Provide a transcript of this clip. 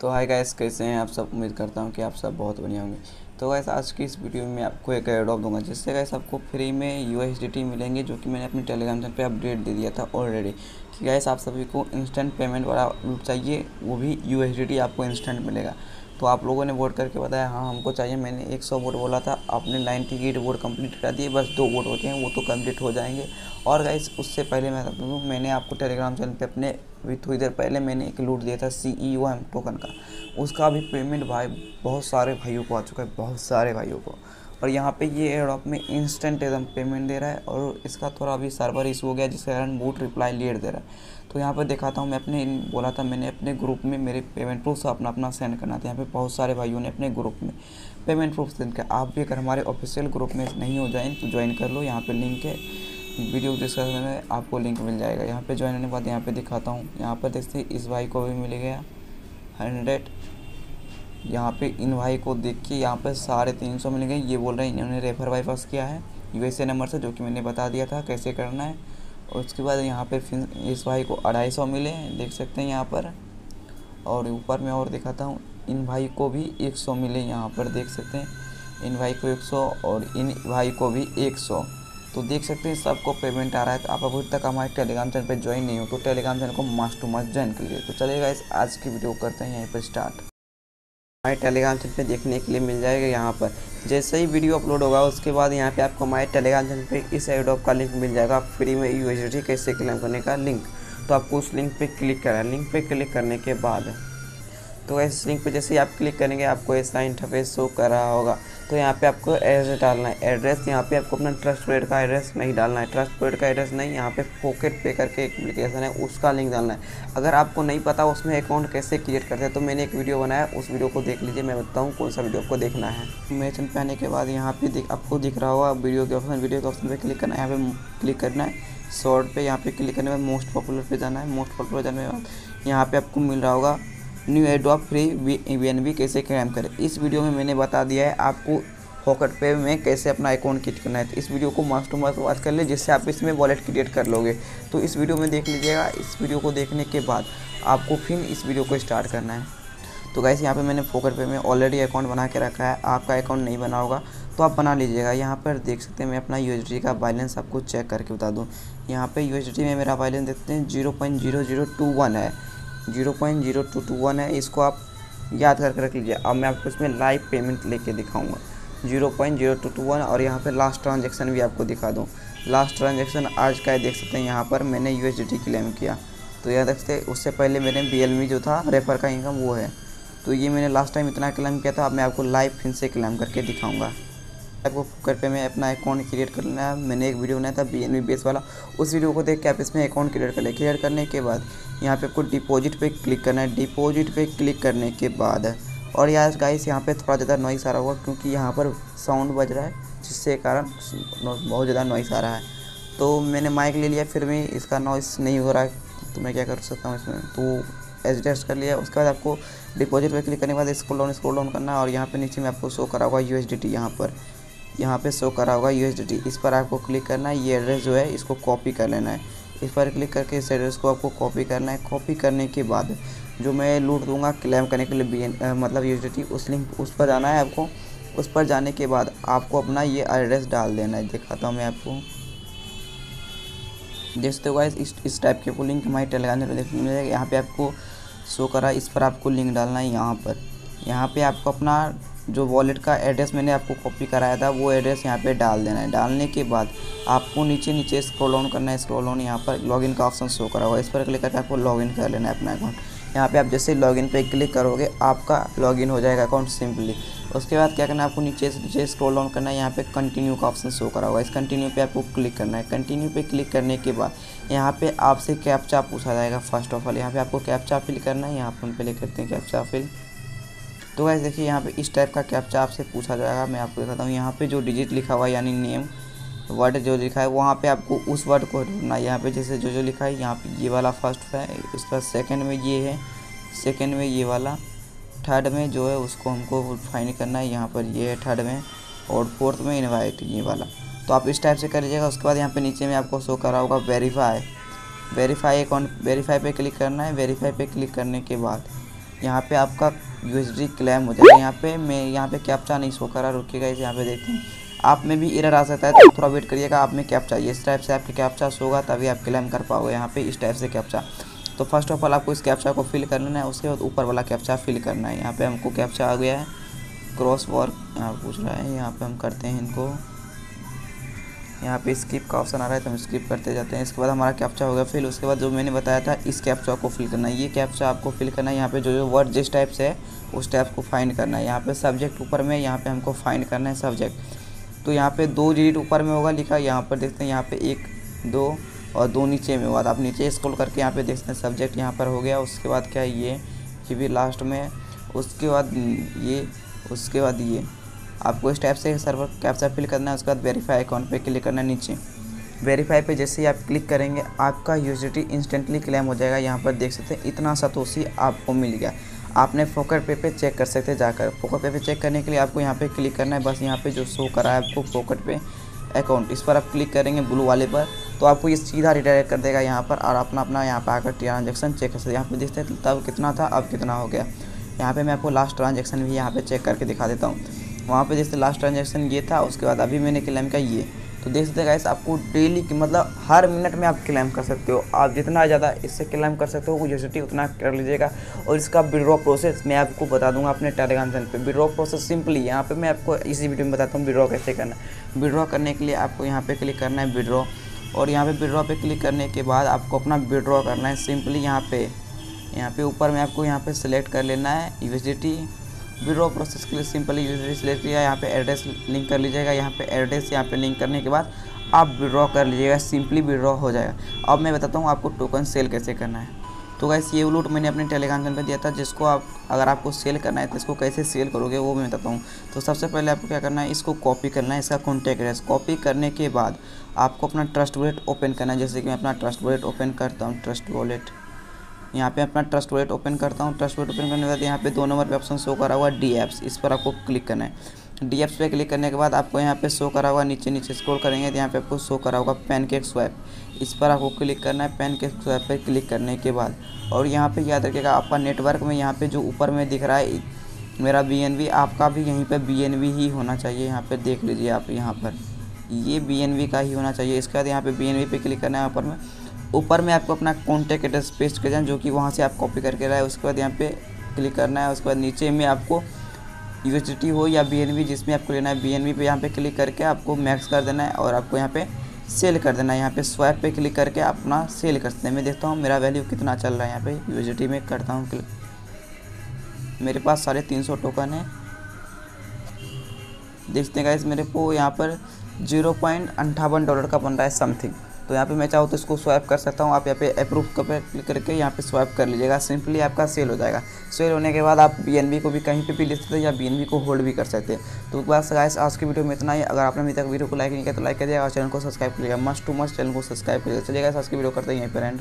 तो hi guys कैसे हैं आप सब? उम्मीद करता हूँ कि आप सब बहुत बढ़िया होंगे। तो गैस आज की इस वीडियो में आपको एक एडॉप दूँगा, जिससे गैस आपको फ्री में यूएचडीटी मिलेंगे, जो कि मैंने अपने टेलीग्राम चैनल पे अपडेट दे दिया था ऑलरेडी कि गैस आप सभी को इंस्टेंट पेमेंट वाला रूप चाहिए, वो भी यू आपको इंस्टेंट मिलेगा। तो आप लोगों ने वोट करके बताया हाँ हमको चाहिए। मैंने 100 वोट बोला था, आपने 98 वोट कंप्लीट करा दिए, बस दो वोट होते हैं, वो तो कंप्लीट हो जाएँगे। और गाइस उससे पहले मैं बता दूँ मैंने आपको टेलीग्राम चैनल पे अपने अभी थोड़ी देर पहले मैंने एक लूट दिया था सी ई ओ एम टोकन का। उसका भी पेमेंट भाई बहुत सारे भाइयों को आ चुका है, बहुत सारे भाइयों को। और यहाँ पे ये एडॉप में इंस्टेंट एकदम पेमेंट दे रहा है और इसका थोड़ा अभी सर्वर इशू हो गया जिसके कारण बूट रिप्लाई लेट दे रहा है। तो यहाँ पर दिखाता हूँ मैं अपने, बोला था मैंने अपने ग्रुप में मेरे पेमेंट प्रूफ अपना अपना सेंड करना था। यहाँ पे बहुत सारे भाइयों ने अपने ग्रुप में पेमेंट प्रूफ सेंड किया। आप भी अगर हमारे ऑफिशियल ग्रुप में नहीं हो जाए तो ज्वाइन कर लो। यहाँ पर लिंक है। वीडियो डिस्क्रिप्शन में आपको लिंक मिल जाएगा। यहाँ पे ज्वाइन होने के बाद यहाँ पे दिखाता हूँ। यहाँ पर देखते हैं, इस भाई को भी मिल गया। हंड्रेड यहाँ पे इन भाई को देख के यहाँ पर साढ़े तीन सौ मिल गए। ये बोल रहे हैं, इन्होंने रेफर बाईपास किया है। यूएसए नंबर से, जो कि मैंने बता दिया था कैसे करना है। और उसके बाद यहाँ पे फिर इस भाई को अढ़ाई सौ मिले देख सकते हैं यहाँ पर। और ऊपर में और दिखाता हूँ, इन भाई को भी एक सौ मिले यहाँ पर देख सकते हैं, इन भाई को एक सौ और इन भाई को भी एक सौ। तो देख सकते हैं, सबको पेमेंट आ रहा है। तो आप अभी तक हमारे टेलीग्राम चैनल पर ज्वाइन नहीं हो तो टेलीग्राम चैनल को मस्ट टू मस्ट ज्वाइन कर लीजिए तो चलेगा इस आज की वीडियो करते हैं, यहीं पर स्टार्ट हमारे टेलीग्राम चैनल पे देखने के लिए मिल जाएगा यहाँ पर। जैसे ही वीडियो अपलोड होगा, उसके बाद यहाँ पे आपको हमारे टेलीग्राम चैनल पे इस एडोप का लिंक मिल जाएगा। फ्री में UHD कैसे क्लेम करने का लिंक तो आपको उस लिंक पे क्लिक करना है। लिंक पे क्लिक करने के बाद। तो इस लिंक पे जैसे ही आप क्लिक करेंगे, आपको ऐसा इंटरफेस शो कर रहा होगा। तो यहाँ पे आपको एड्रेस डालना है। एड्रेस यहाँ पे आपको अपना ट्रस्ट पेड का एड्रेस नहीं डालना है। ट्रस्ट पेड का एड्रेस नहीं, यहाँ पे पॉकेट पे करके एक एप्लीकेशन है, उसका लिंक डालना है। अगर आपको नहीं पता उसमें अकाउंट कैसे क्रिएट करते हैं तो मैंने एक वीडियो बनाया, उस वीडियो को देख लीजिए, मैं बताऊँ कौन सा वीडियो आपको देखना है। मेरे चैनल पर आने के बाद यहाँ पे आपको दिख रहा होगा वीडियो के ऑप्शन वीडियो के ऑप्शन पर क्लिक करना है। यहाँ पे क्लिक करना है। शॉर्ट पे यहाँ पे क्लिक करने के बाद मोस्ट पॉपुलर पे जाना है। मोस्ट पॉपुलर जाने के बाद यहाँ पे आपको मिल रहा होगा new airdrop free V N B कैसे क्लेम करें? इस वीडियो में मैंने बता दिया है आपको पॉकेट पे में कैसे अपना अकाउंट क्रिएट करना है। तो इस वीडियो को मस्ट टू मस्ट वॉच कर ले, जिससे आप इसमें वॉलेट क्रिएट कर लोगे। तो इस वीडियो में देख लीजिएगा, इस वीडियो को देखने के बाद आपको फिर इस वीडियो को स्टार्ट करना है। तो गैस यहाँ पे मैंने फोकर पे में ऑलरेडी अकाउंट बना के रखा है। आपका अकाउंट नहीं बना होगा तो आप बना लीजिएगा। यहाँ पर देख सकते हैं मैं अपना यू का बैलेंस आपको चेक करके बता दूँ। यहाँ पे यू में मेरा बैलेंस देखते हैं zero point zero zero two one है। Zero point zero two two one है, इसको आप याद करके रख लीजिए। अब मैं आपको इसमें लाइव पेमेंट लेके दिखाऊँगा। Zero point zero two two one और यहाँ पे लास्ट ट्रांजेक्शन भी आपको दिखा दूँ। लास्ट ट्रांजेक्शन आज का है, देख सकते हैं यहाँ पर मैंने यू क्लेम किया। तो यह देखते उससे पहले मैंने बी जो था रेफर का इनकम वो है। तो ये मैंने लास्ट टाइम इतना क्लेम किया था, अब मैं आपको लाइव फिर से क्लेम करके दिखाऊँगा। आपको कर पे मैं अपना अकाउंट क्रिएट कर लेना है मैंने एक वीडियो बनाया था बी एन बेस वाला। उस वीडियो को देख के आप इसमें अकाउंट क्रिएट कर ले। क्रिएट करने के बाद यहाँ पे आपको डिपॉजिट पे क्लिक करना है। डिपॉजिट पे क्लिक करने के बाद, और यार गाइस यहाँ पे थोड़ा ज़्यादा नॉइस आ रहा होगा क्योंकि यहाँ पर साउंड बज रहा है, जिससे कारण बहुत ज़्यादा नॉइस आ रहा है। तो मैंने माइक ले लिया, फिर भी इसका नॉइस नहीं हो रहा है। तो मैं क्या कर सकता हूँ इसमें? तो एडजस्ट कर लिया। उसके बाद आपको डिपॉजिट पे क्लिक करने के बाद स्क्रॉल डाउन स्क्रॉल डाउन करना है, और यहाँ पे नीचे में आपको शो करा हुआ यू एस यहाँ पर। यहाँ पे शो करा होगा यू इस पर आपको क्लिक करना है, ये एड्रेस जो है, इसको कॉपी कर लेना है। इस पर क्लिक करके इस एड्रेस को आपको कॉपी करना है। कॉपी करने के बाद जो मैं लूट दूँगा क्लेम करने के लिए बी मतलब यू उस लिंक उस पर जाना है आपको। उस पर जाने के बाद आपको अपना ये एड्रेस डाल देना है। दिखाता हूँ मैं आपको। देखते हो इस इस टाइप के को लिंक हमारे टेलीग्राम पर देखने मिलेगा यहाँ पे आपको शो करा, इस पर आपको लिंक डालना है यहाँ पर। यहाँ पे आपको अपना जो वॉलेट का एड्रेस मैंने आपको कॉपी कराया था, वो एड्रेस यहाँ पे डाल देना है। डालने के बाद आपको नीचे नीचे स्क्रॉल ऑन करना है स्क्रॉल ऑन यहाँ पर लॉगिन का ऑप्शन शो करा हुआ इस पर क्लिक करके आपको लॉगिन कर लेना है अपना अकाउंट यहाँ पे आप जैसे लॉगिन पे क्लिक करोगे, आपका लॉगिन हो जाएगा अकाउंट सिंपली उसके बाद क्या करना है, आपको नीचे से नीचे स्क्रॉल ऑन करना है, यहाँ पे कंटिन्यू का ऑप्शन शो करा होगा इस कंटिन्यू पे आपको क्लिक करना है। कंटिन्यू पे क्लिक करने के बाद यहाँ पे आपसे कैप्चा पूछा जाएगा फ़र्स्ट ऑफ़ ऑल यहाँ पे आपको कैप्चा फिल करना है, यहाँ पर हम पहले करते हैं कैप्चा फिल तो वैसे देखिए यहाँ पे इस टाइप का कैप्चा आपसे पूछा जाएगा, मैं आपको दिखाता हूँ। यहाँ पे जो डिजिट लिखा हुआ है, यानी नेम वर्ड जो लिखा है, वहाँ पे आपको उस वर्ड को ढूंढना है। यहाँ पे जैसे जो जो लिखा है, यहाँ पे ये वाला फ़र्स्ट है उसके बाद सेकेंड में ये है सेकेंड में ये वाला थर्ड में जो है, उसको हमको फाइंड करना है। यहाँ पर ये है थर्ड में, और फोर्थ में इन्वाइट ये वाला। तो आप इस टाइप से कर लीजिएगा, उसके बाद यहाँ पे नीचे में आपको शो करा होगा वेरीफाई वेरीफाई अकाउंट वेरीफाई पे क्लिक करना है। वेरीफाई पे क्लिक करने के बाद यहाँ पे आपका यू क्लेम हो जाएगा यहाँ पे मैं, यहाँ पे कैप्चा नहीं शो करा, रुकिएगा इसे यहाँ पे देखते हैं। आप में भी इरर आ सकता है तो थोड़ा वेट करिएगा, आप में कैप्चा इस टाइप से आपके कैप्चा होगा, तभी आप क्लेम कर पाओगे यहाँ पे इस टाइप से कैप्चा तो फ़र्स्ट ऑफ़ ऑल आपको इस कैप्चा को फिल कर लेना है, उसके बाद ऊपर वाला कैप्चा फिल करना है। यहाँ पे हमको कैप्चा आ गया है क्रॉस वर्क यहाँ पूछ रहा है, यहाँ पे हम करते हैं इनको। यहाँ पे स्किप का ऑप्शन आ रहा है तो हम स्किप करते जाते हैं। इसके बाद हमारा कैप्चा हो गया फिल उसके बाद जो मैंने बताया था, इस कैप्चा को फिल करना है। ये कैप्चा आपको फिल करना है। यहाँ पे जो जो वर्ड जिस टाइप से है, उस टाइप को फाइंड करना है। यहाँ पे सब्जेक्ट ऊपर में, यहाँ पे हमको फाइंड करना है सब्जेक्ट तो यहाँ पे दो डिजिट ऊपर में होगा लिखा। यहाँ पर देखते हैं, यहाँ पे एक, दो और दो नीचे में होगा। तो आप नीचे स्क्रॉल करके यहाँ पे देखते हैं सब्जेक्ट यहाँ पर हो गया। उसके बाद क्या ये, कि भी लास्ट में, उसके बाद ये, उसके बाद ये। आपको इस टाइप से सर्वर कैप्चा फिल करना है, उसके बाद वेरीफाई अकाउंट पे क्लिक करना नीचे। वेरीफाई पे जैसे ही आप क्लिक करेंगे, आपका यूजिटी इंस्टेंटली क्लेम हो जाएगा। यहाँ पर देख सकते हैं, इतना सतोशी आपको मिल गया। आपने फोकर पे पे चेक कर सकते हैं जाकर। फोकर पे पे चेक करने के लिए आपको यहाँ पे क्लिक करना है। बस यहाँ पे जो शो करा है आपको फोकट पे अकाउंट इस पर आप क्लिक करेंगे ब्लू वाले पर तो आपको ये सीधा रिडायरेक्ट कर देगा यहाँ पर और अपना अपना यहाँ पर आकर ट्रांजेक्शन चेक कर सकते यहाँ पर देखते हैं, तब कितना था, अब कितना हो गया। यहाँ पर मैं आपको लास्ट ट्रांजेक्शन भी यहाँ पर चेक करके दिखा देता हूँ। वहाँ पे जैसे लास्ट ट्रांजेक्शन ये था, उसके बाद अभी मैंने क्लेम किया ये। तो देख सकते गाइस आपको डेली की मतलब हर मिनट में आप क्लेम कर सकते हो। आप जितना ज़्यादा इससे क्लेम कर सकते हो यूनिवर्सिटी उतना कर लीजिएगा। और इसका विड्रॉ प्रोसेस मैं आपको बता दूँगा अपने टेलीग्राम चैनल पे। विड्रॉ प्रोसेस सिंपली यहाँ पे मैं आपको इसी वीडियो में बताता हूँ विड्रॉ कैसे करना है। विड्रॉ करने के लिए आपको यहाँ पर क्लिक करना है विड्रॉ और यहाँ पर विड्रॉ पर क्लिक करने के बाद आपको अपना विड्रॉ करना है सिंपली यहाँ पर यहाँ पर ऊपर में आपको यहाँ पर सिलेक्ट कर लेना है यू विड्रॉ प्रोसेस के लिए सिंपली यूज़र सिलेक्ट किया यहाँ पे एड्रेस लिंक कर लीजिएगा। यहाँ पे एड्रेस यहाँ पे लिंक करने के बाद आप विड्रॉ कर लीजिएगा सिंपली विड्रॉ हो जाएगा। अब मैं बताता हूँ आपको टोकन सेल कैसे करना है। तो गैस ये लूट मैंने अपने टेलीग्राम चैनल पर दिया था, जिसको आप, अगर आपको सेल करना है तो इसको कैसे सेल करोगे, वो मैं बताता हूँ। तो सबसे पहले आपको क्या करना है, इसको कॉपी करना है, इसका कॉन्टैक्ट एड्रेस कॉपी करने के बाद आपको अपना ट्रस्ट वॉलेट ओपन करना है। जैसे कि मैं अपना ट्रस्ट वॉलेट ओपन करता हूँ ट्रस्ट वॉलेट यहाँ पे अपना ट्रस्ट वॉलेट ओपन करता हूँ। ट्रस्ट वॉलेट ओपन करने के बाद यहाँ पे दो नंबर पे ऑप्शन शो करा हुआ डी एप्स इस पर आपको क्लिक करना है। डी एप्स पे क्लिक करने के बाद आपको यहाँ पे शो करा हुआ नीचे नीचे स्क्रॉल करेंगे तो यहाँ पे आपको शो करा होगा पैन केक स्वैप इस पर आपको क्लिक करना है। पैन केक स्वैप पर क्लिक करने के बाद। और यहाँ पर याद रखिएगा, आपका नेटवर्क में यहाँ पर जो ऊपर में दिख रहा है, मेरा बीएनवी आपका भी यहीं पर बी ही होना चाहिए। यहाँ पर देख लीजिए आप यहाँ पर। ये बीएनवी का ही होना चाहिए। इसके बाद यहाँ पे बी पे क्लिक करना है ऊपर में। ऊपर में आपको अपना कॉन्टैक्ट एड्रेस पेस्ट कर जाए जो कि वहाँ से आप कॉपी करके रहा है उसके बाद यहाँ पे क्लिक करना है। उसके बाद नीचे में आपको यू हो या बी जिसमें आपको लेना है बी एन पे यहाँ पे क्लिक करके आपको मैक्स कर देना है और आपको यहाँ पे सेल कर देना है। यहाँ पे स्वैप पे क्लिक करके अपना सेल कर सकते हैं। मैं देखता हूँ मेरा वैल्यू कितना चल रहा है। यहाँ पे यू में करता हूँ क्लिक मेरे पास साढ़े तीन सौ टोकन है। देखते हैं इस मेरे को यहाँ पर ज़ीरो पॉइंट अंठावन डॉलर का बन रहा है समथिंग तो यहाँ पे मैं चाहूँ तो इसको स्वाइप कर सकता हूँ। आप यहाँ पे अप्रूव कर क्लिक करके यहाँ पे स्वाइप कर लीजिएगा। सिंपली आपका सेल हो जाएगा। सेल होने के बाद आप BNB को भी कहीं पे भी ले सकते हैं या बी को होल्ड भी कर सकते हैं। तो बस गाइस आज की वीडियो में इतना ही। अगर आपने अभी तक वीडियो को लाइक नहीं किया तो लाइक कर दिया और चैनल को सब्सक्राइब कर लिया मस्ट टू मस्ट चैनल को सब्सक्राइब कर करिएगा। चलिएगा आज की वीडियो करते हैं यहीं पर एंड